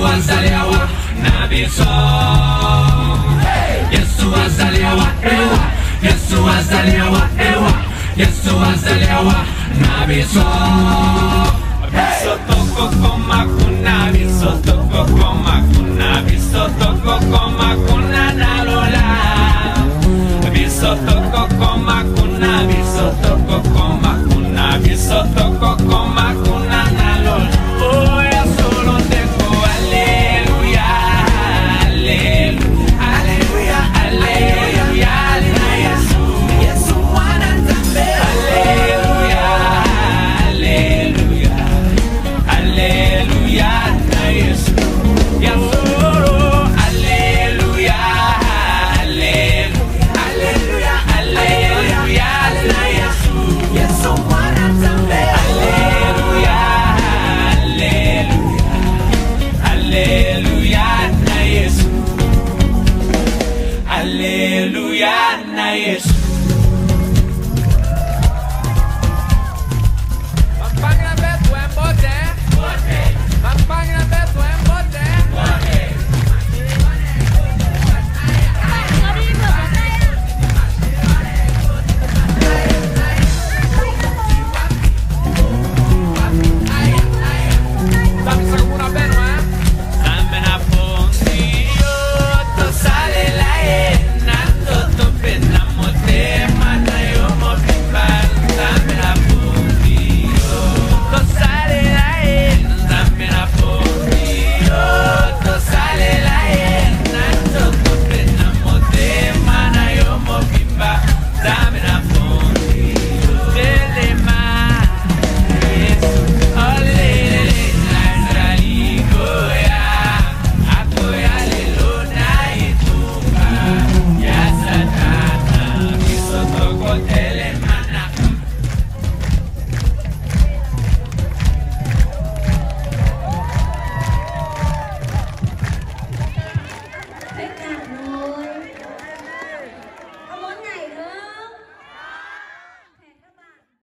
Yesua zaliała na bieżą Yesua zaliała eła Yesua zaliała eła Yesua zaliała na bieżą Biso toko koma kuna biso toko Nice. na na